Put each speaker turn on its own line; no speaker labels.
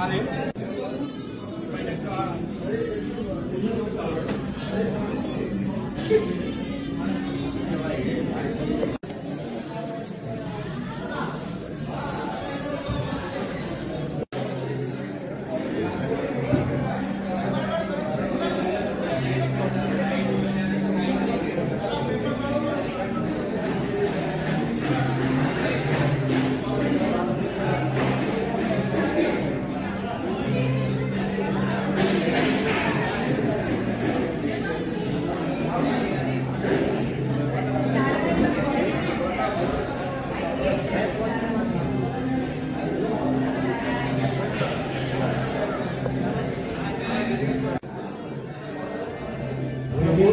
हमारे